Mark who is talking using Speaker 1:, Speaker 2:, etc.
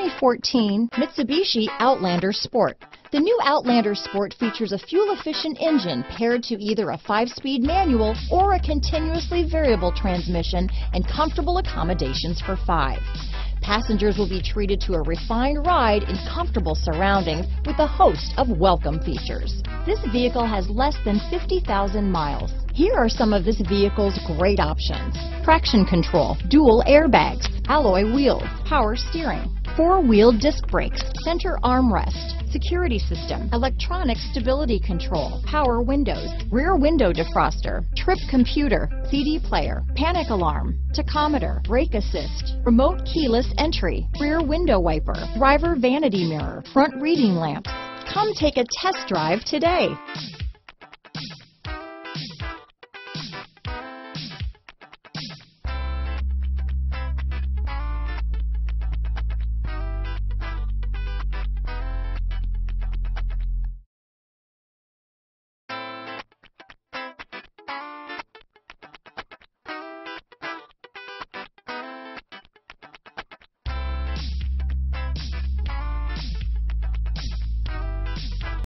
Speaker 1: 2014 Mitsubishi Outlander Sport. The new Outlander Sport features a fuel-efficient engine paired to either a 5-speed manual or a continuously variable transmission and comfortable accommodations for five. Passengers will be treated to a refined ride in comfortable surroundings with a host of welcome features. This vehicle has less than 50,000 miles. Here are some of this vehicle's great options. Traction control, dual airbags, alloy wheels, power steering, four-wheel disc brakes, center armrest, security system, electronic stability control, power windows, rear window defroster, trip computer, CD player, panic alarm, tachometer, brake assist, remote keyless entry, rear window wiper, driver vanity mirror, front reading lamps. Come take a test drive today.